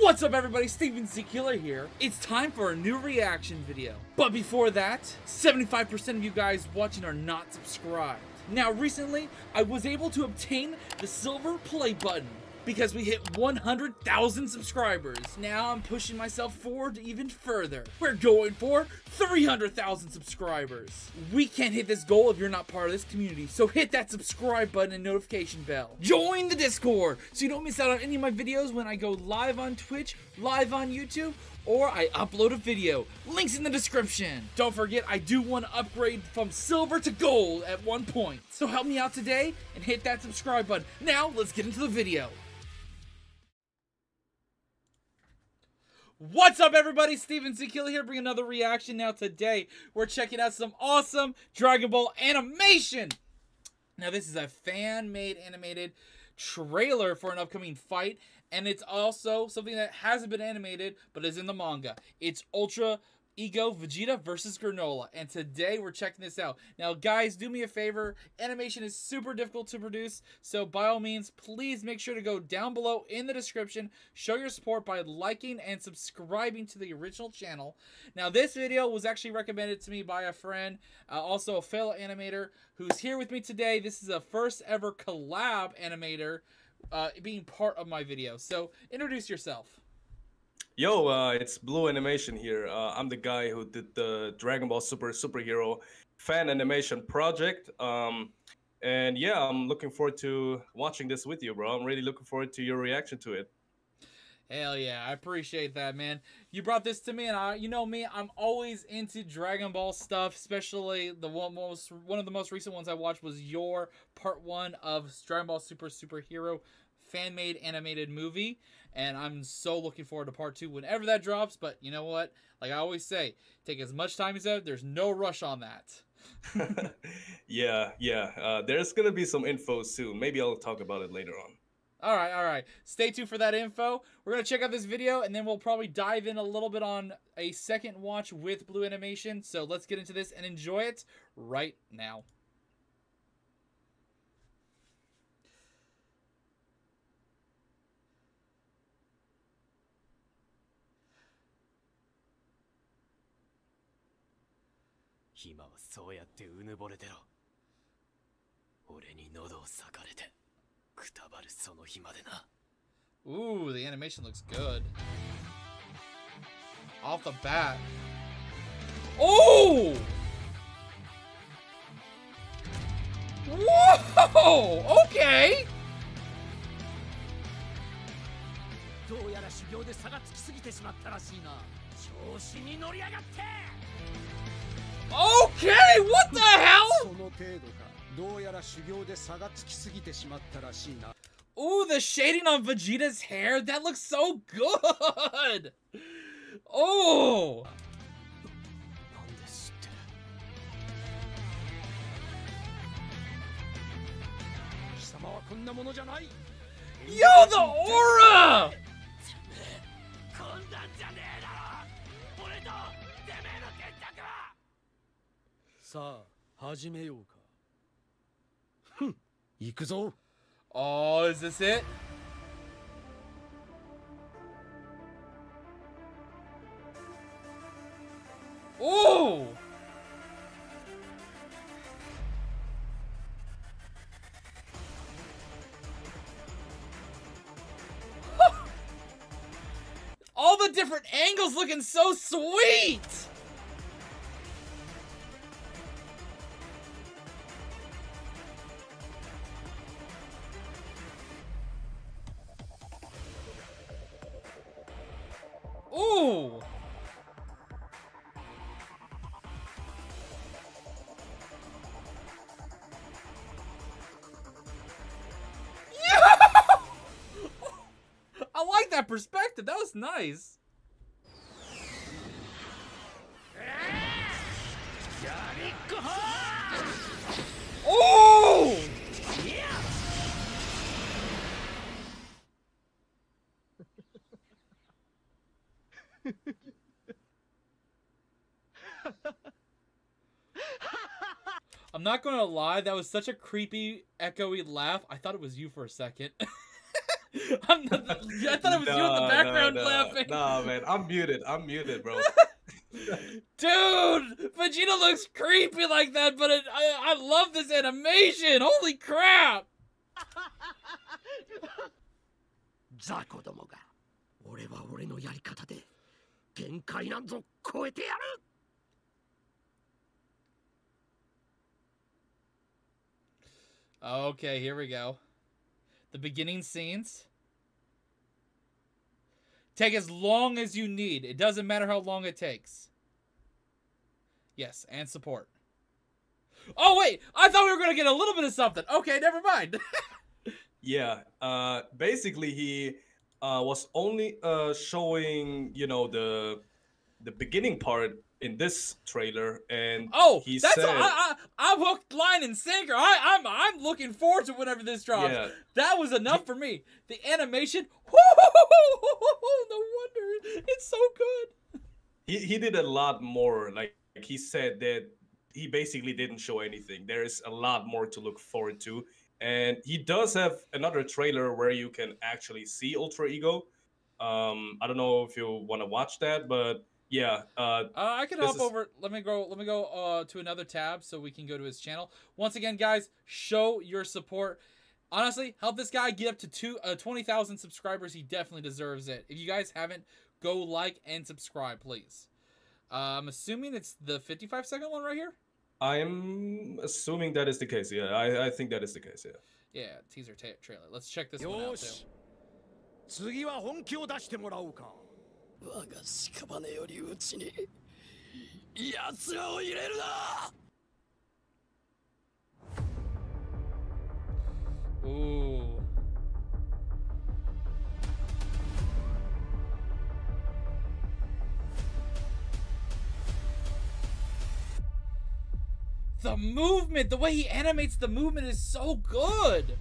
What's up everybody, Steven Killer here. It's time for a new reaction video. But before that, 75% of you guys watching are not subscribed. Now recently, I was able to obtain the silver play button because we hit 100,000 subscribers. Now I'm pushing myself forward even further. We're going for 300,000 subscribers. We can't hit this goal if you're not part of this community, so hit that subscribe button and notification bell. Join the Discord so you don't miss out on any of my videos when I go live on Twitch, live on YouTube, or I upload a video. Links in the description. Don't forget, I do want to upgrade from silver to gold at one point. So help me out today and hit that subscribe button. Now, let's get into the video. What's up, everybody? Steven Z here, bring another reaction. Now, today, we're checking out some awesome Dragon Ball animation. Now, this is a fan-made animated trailer for an upcoming fight, and it's also something that hasn't been animated, but is in the manga. It's Ultra Ego Vegeta versus Granolah. And today we're checking this out. Now, guys, do me a favor. Animation is super difficult to produce. So, by all means, please make sure to go down below in the description. Show your support by liking and subscribing to the original channel. Now, this video was actually recommended to me by a friend, uh, also a fellow animator, who's here with me today. This is a first ever collab animator uh, being part of my video. So, introduce yourself. Yo, uh, it's Blue Animation here. Uh, I'm the guy who did the Dragon Ball Super superhero fan animation project. Um, and yeah, I'm looking forward to watching this with you, bro. I'm really looking forward to your reaction to it. Hell yeah, I appreciate that, man. You brought this to me, and I, you know me, I'm always into Dragon Ball stuff. Especially the one most, one of the most recent ones I watched was your part one of Dragon Ball Super Superhero fan made animated movie. And I'm so looking forward to part two whenever that drops. But you know what? Like I always say, take as much time as ever. There's no rush on that. yeah, yeah. Uh, there's gonna be some info soon. Maybe I'll talk about it later on. All right, all right. Stay tuned for that info. We're gonna check out this video, and then we'll probably dive in a little bit on a second watch with Blue Animation. So let's get into this and enjoy it right now. そうやってうぬぼれてろ俺に喉を裂かれてくたばるその日までな Ooh, the animation looks good. Off the bat. Oh! Whoa! Okay! どうやら修行で差がつきすぎてしまったらしいな調子に乗り上がって Okay, what the hell? Ooh, the shading on Vegeta's hair, that looks so good! Oh! 始めようかふん行くぞ Oh, is this it? Oh! All the different angles looking so sweet! Nice. Oh! I'm not gonna lie, that was such a creepy, echoey laugh. I thought it was you for a second. I'm not, I thought it was no, you in the background no, no. laughing. Nah, man, I'm muted. I'm muted, bro. Dude, Vegeta looks creepy like that, but it, I, I love this animation. Holy crap! Zako domo ga, ore wa ore no yarikata de genkai nan zo koete yaru. Okay, here we go. The beginning scenes. Take as long as you need. It doesn't matter how long it takes. Yes, and support. Oh wait, I thought we were gonna get a little bit of something. Okay, never mind. Yeah. Uh, basically, he uh, was only uh, showing, you know, the the beginning part in this trailer, and oh, he that's said, all, I, I, I'm hooked, line and sinker. I, I'm I'm looking forward to whenever this drops. yeah, That was enough for me. The animation, no wonder it's so good. he he did a lot more. Like he said that he basically didn't show anything. There is a lot more to look forward to, and he does have another trailer where you can actually see Ultra Ego. Um, I don't know if you want to watch that, but yeah, uh, Uh, I can hop is- over. Let me go. Let me go uh, to another tab so we can go to his channel. Once again, guys, show your support. Honestly, help this guy get up to two uh, twenty thousand subscribers. He definitely deserves it. If you guys haven't, go like and subscribe, please. Uh, I'm assuming it's the fifty-five second one right here. I'm assuming that is the case. Yeah, I, I think that is the case. Yeah. Yeah, teaser ta- trailer. Let's check this one out よ too. 我が屍より内に奴らを入れるな Ooh. The movement, the way he animates the movement is so good.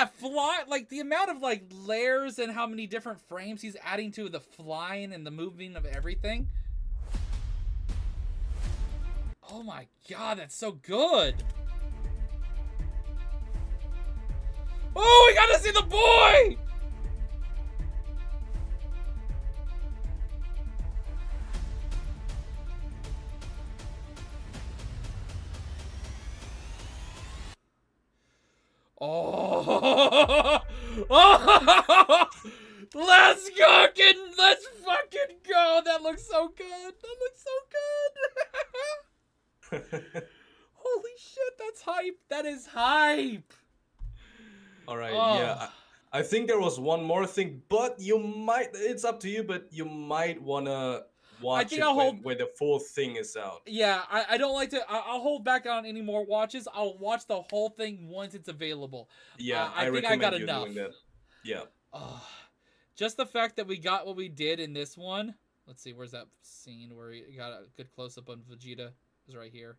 That fly, like the amount of like layers and how many different frames he's adding to the flying and the moving of everything. Oh my god, that's so good. Oh, we got to see the boy! Oh, oh, let's go. Let's fucking go. That looks so good. That looks so good. Holy shit, that's hype. That is hype. All right. Oh. Yeah. I, I think there was one more thing, but you might. It's up to you, but you might wanna watch think it I'll hold- when the full thing is out. Yeah, I, I don't like to. I, I'll hold back on any more watches. I'll watch the whole thing once it's available. Yeah, Uh, I I, think I got enough. Yeah. Oh, just the fact that we got what we did in this one. Let's see, where's that scene where we got a good close up on Vegeta? Was right here.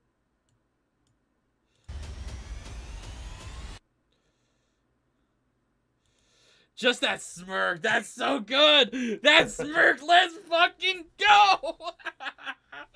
Just that smirk. That's so good. That smirk. Let's fucking go.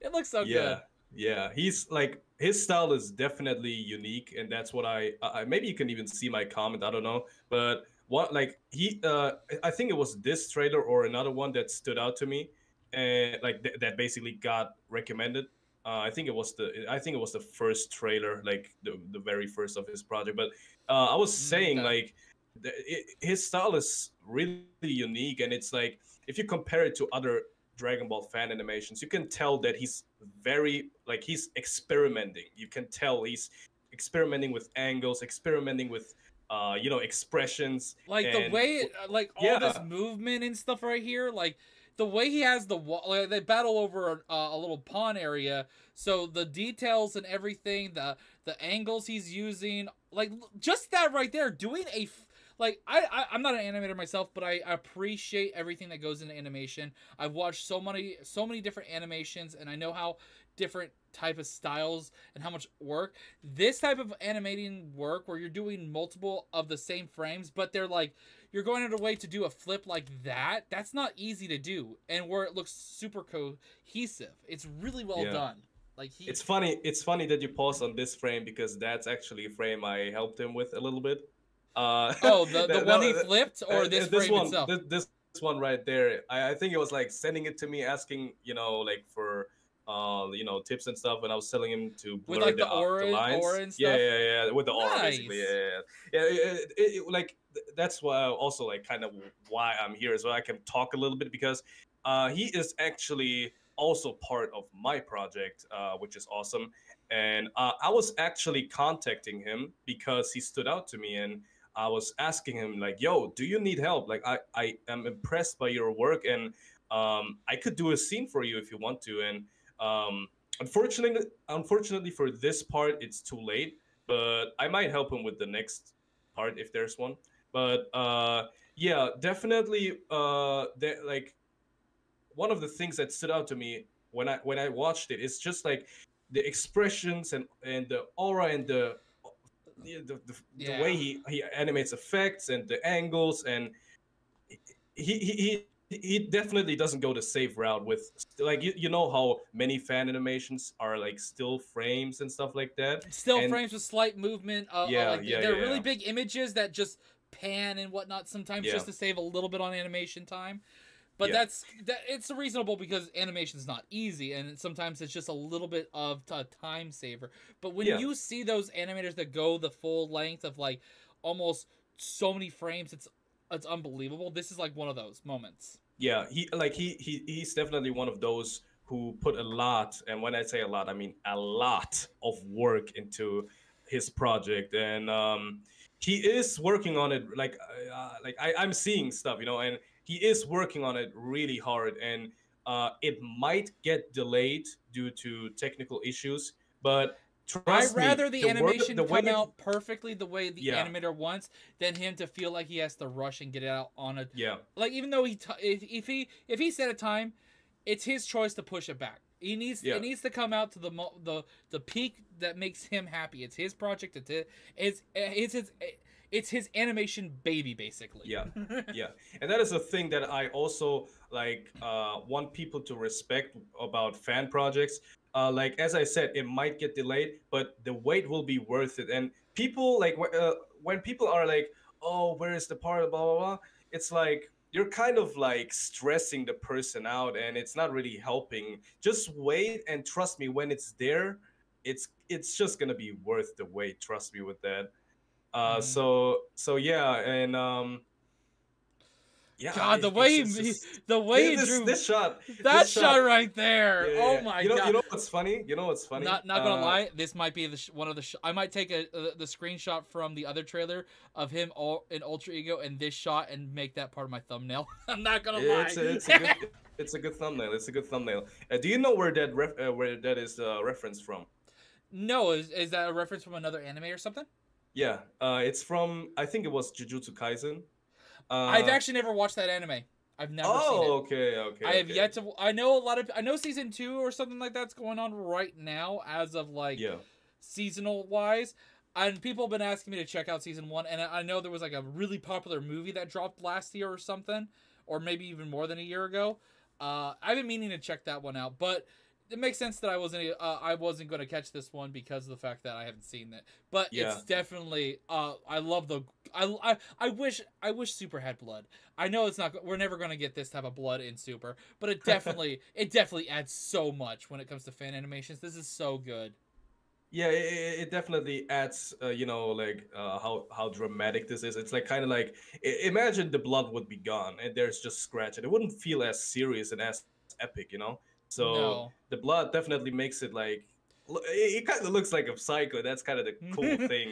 it looks so yeah. good. Yeah. Yeah. He's like his style is definitely unique, and that's what I. I maybe you can even see my comment. I don't know, but what like he. uh I think it was this trailer or another one that stood out to me, and like th- that basically got recommended. Uh, I think it was the I think it was the first trailer, like the the very first of his project. But uh, I was Mm, saying okay. like it, his style is really unique, and it's like if you compare it to other Dragon Ball fan animations, you can tell that he's very like he's experimenting. You can tell he's experimenting with angles, experimenting with uh you know expressions. like the way uh, like all this movement and stuff right here like the way he has the wall like, they battle over a, a little pond area so the details and everything the the angles he's using like just that right there doing a like I, I i'm not an animator myself but i appreciate everything that goes into animation i've watched so many so many different animations and i know how different type of styles and how much work this type of animating work where you're doing multiple of the same frames but they're like you're going out of a way to do a flip like that that's not easy to do and where it looks super cohesive it's really well Yeah. done Like he. It's funny. It's funny that you pause on this frame because that's actually a frame I helped him with a little bit. Uh, oh, the, the one he flipped, or uh, this, this one, itself? This, this one right there. I, I think it was like sending it to me, asking you know like for uh you know tips and stuff, and I was telling him to blur With, like, the, the uh, aura- lines. aura and Yeah, stuff? yeah, yeah, with the aura basically. Yeah, yeah, yeah. it, it, it- like that's why also like kind of why I'm here as well. I can talk a little bit because uh he is actually also part of my project, uh, which is awesome. And uh, I was actually contacting him because he stood out to me and I was asking him like, "Yo, do you need help? Like, I I am impressed by your work, and um, I could do a scene for you if you want to." And um, unfortunately, unfortunately for this part, it's too late. But I might help him with the next part if there's one. But uh, yeah, definitely. Uh, like one of the things that stood out to me when I when I watched it is just like the expressions and and the aura and the the, the, the, Yeah. the way he he animates effects and the angles and he he he definitely doesn't go the safe route with like you, you know how many fan animations are like still frames and stuff like that Still and- frames with slight movement. Uh, uh, Yeah, like, yeah, they're yeah, really big images that just pan and whatnot sometimes Yeah. just to save a little bit on animation time. But Yeah. that's that. It's reasonable because animation's not easy, and sometimes it's just a little bit of a time saver. But when Yeah. you see those animators that go the full length of like almost so many frames, it's it's unbelievable. This is like one of those moments. yeah he like he he he's definitely one of those who put a lot and when i say a lot i mean a lot of work into his project and um he is working on it like uh, like I, i'm seeing stuff you know and he is working on it really hard and uh it might get delayed due to technical issues but trust I'd me, rather the, work- animation the way come out perfectly the way the Yeah. animator wants than him to feel like he has to rush and get it out on a yeah like even though he t- if, if he if he set a time it's his choice to push it back he needs Yeah. it needs to come out to the the the peak that makes him happy it's his project it's it's it's his it's his animation baby basically. Yeah. yeah. And that is a thing that i also like uh want people to respect about fan projects. Uh like as i said it might get delayed but the wait will be worth it. And people like uh, when people are like oh where is the part? blah blah blah it's like you're kind of like stressing the person out and it's not really helping. Just wait and trust me when it's there it's it's just gonna be worth the wait. Trust me with that uh Mhm. so so yeah and um yeah god the way it's- he, it's just- the way he this, drew this shot that this shot, right there yeah, yeah, oh my you know, god you know what's funny you know what's funny Not not gonna Uh, lie, this might be the sh- one of the. Sh- I might take a uh, the screenshot from the other trailer of him all in Ultra Ego and this shot and make that part of my thumbnail. I'm not gonna lie. it's a, it's a good it's a good thumbnail it's a good thumbnail uh, do you know where that ref, uh, where that is uh, reference from no, is is that a reference from another anime or something? Yeah uh it's from i think it was jujutsu kaisen uh, I've actually never watched that anime. I've never seen oh it. okay okay I have okay. yet to. I know a lot of. I know season two or something like that's going on right now, as of like yeah seasonal wise. And people have been asking me to check out season one, and I I know there was like a really popular movie that dropped last year or something, or maybe even more than a year ago. Uh, I've been meaning to check that one out, but it makes sense that I wasn't uh, I wasn't going to catch this one because of the fact that I haven't seen it. But Yeah. it's definitely uh, I love the I, I I wish I wish Super had blood. I know it's not we're never going to get this type of blood in Super, but it definitely it definitely adds so much when it comes to fan animations. This is so good. yeah it, it it definitely adds uh, you know like uh, how how dramatic this is it's like kind of like imagine the blood would be gone and there's just scratch and it wouldn't feel as serious and as epic you know so No. the blood definitely makes it like it kind of looks like a psycho that's kind of the cool thing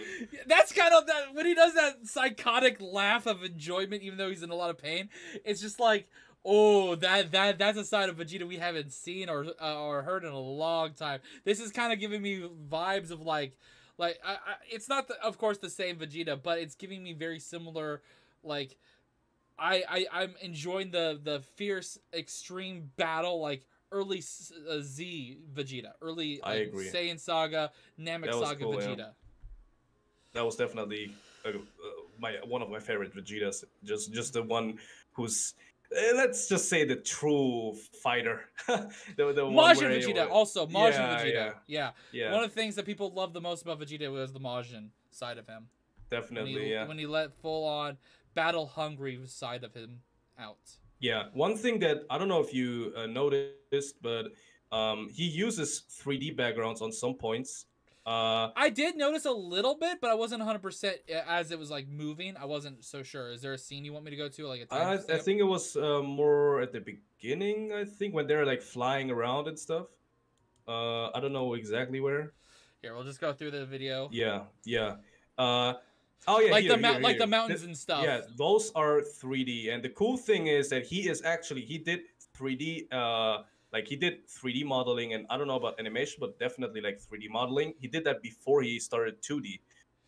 That's kind of that when he does that psychotic laugh of enjoyment, even though he's in a lot of pain. It's just like, oh, that that that's a side of Vegeta we haven't seen or uh, or heard in a long time. This is kind of giving me vibes of like, like I, I, it's not the, of course the same Vegeta, but it's giving me very similar, like. I, I I'm enjoying the the fierce extreme battle like early uh, Z Vegeta, early I agree. Saiyan Saga, Namek That Saga cool, yeah. Vegeta. that was definitely uh, uh, my one of my favorite Vegetas. Just just the one who's eh, let's just say the true fighter. the, the one Majin Vegeta, also Majin Yeah, Vegeta. yeah. Yeah. yeah, One of the things that people love the most about Vegeta was the Majin side of him. When definitely, he, yeah. when he let full on battle hungry side of him out. Yeah, one thing that I don't know if you uh, noticed, but um, he uses 3D backgrounds on some points. Uh, I did notice a little bit, but I wasn't 100% as it was like moving. I wasn't so sure. Is there a scene you want me to go to? Like a I, I think it was uh, more at the beginning. I think when they're like flying around and stuff. Uh, I don't know exactly where. Here, we'll just go through the video. Yeah, yeah. Oh yeah, like here, the here, like the mountains and stuff. Yeah, those are 3D, and the cool thing is that he is actually he did 3D. Uh, like he did 3D modeling, and I don't know about animation, but definitely like 3D modeling. He did that before he started 2D.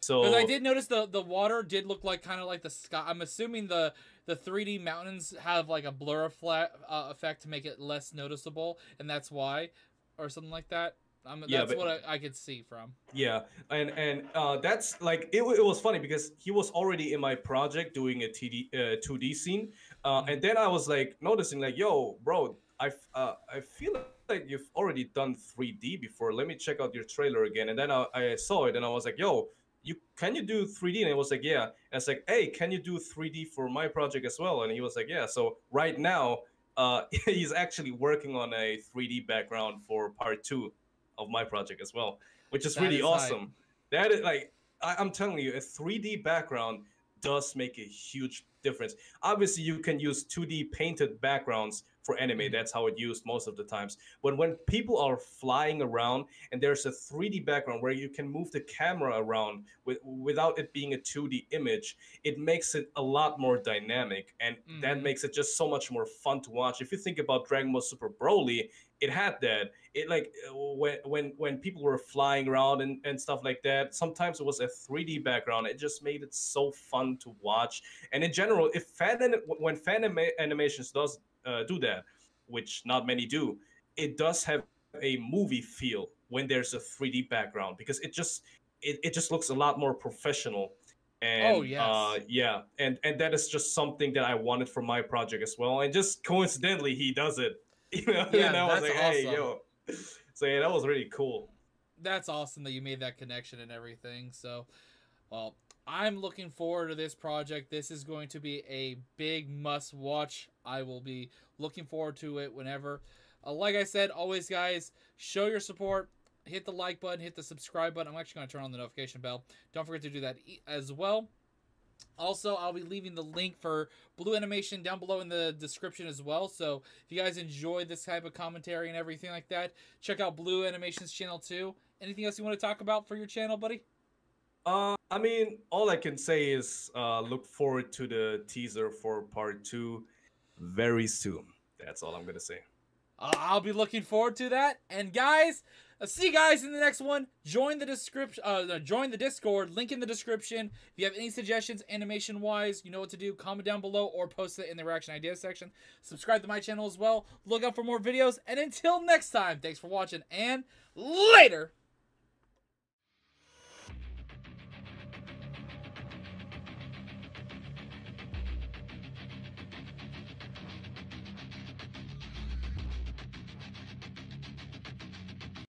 So Because I did notice the the water did look like kind of like the sky. I'm assuming the the 3D mountains have like a blur flat, uh, effect to make it less noticeable, and that's why, or something like that. Um, Yeah, that's but- what I, I could see from. Yeah, and and uh, that's like it, it was funny because he was already in my project doing a TD uh, 2D scene, uh, Mhm. and then I was like noticing like, yo, bro, I uh, I feel like you've already done 3D before. Let me check out your trailer again, and then I, I saw it and I was like, yo. You can you do 3D? And it was like, yeah. And it's like, hey, can you do 3D for my project as well? And he was like, yeah. So right now, uh, he's actually working on a 3D background for part two of my project as well, which is That really is awesome. That is like I, I'm telling you, a 3D background does make a huge difference. Obviously, you can use 2D painted backgrounds for anime. Mhm. That's how it used most of the times. But when people are flying around and there's a 3D background where you can move the camera around with, without it being a 2D image, it makes it a lot more dynamic, and that Mhm. makes it just so much more fun to watch. If you think about Dragon Ball Super Broly, it had that. It like uh, when when when people were flying around and, and stuff like that sometimes it was a 3d background. It just made it so fun to watch. And in general if fan when fan anima- animations does uh, do that which not many do it does have a movie feel when there's a 3d background because it just it, it just looks a lot more professional. And Oh, yes. uh, yeah. And and that is just something that i wanted for my project as well. And just coincidentally he does it you know Yeah, and i was like hey yo so yeah that was really cool That's awesome that you made that connection and everything. So, well, I'm looking forward to this project. This is going to be a big must watch. I will be looking forward to it whenever. Uh, like I said, always, guys, show your support. Hit the like button, hit the subscribe button. I'm actually going to turn on the notification bell. Don't forget to do that e- as well. Also, I'll be leaving the link for Blue Animation down below in the description as well. So if you guys enjoy this type of commentary and everything like that, check out Blue Animation's channel too. Anything else you want to talk about for your channel, buddy? uh i mean all i can say is uh look forward to the teaser for part two very soon that's all i'm gonna say Uh, I'll be looking forward to that. And guys, See you guys in the next one. Join the description. Uh, join the Discord. Link in the description. If you have any suggestions, animation wise, you know what to do. Comment down below or post it in the reaction ideas section. Subscribe to my channel as well. Look out for more videos. And until next time, thanks for watching and later.